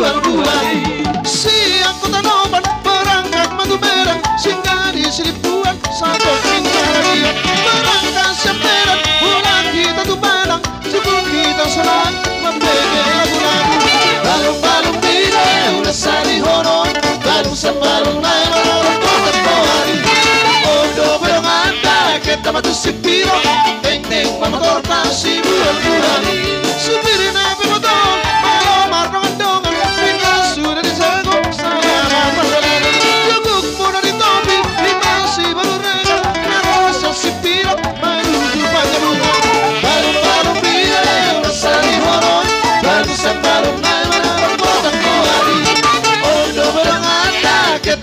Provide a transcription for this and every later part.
玩不来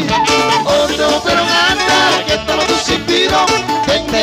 así Otro pero que estaba tu sentido Que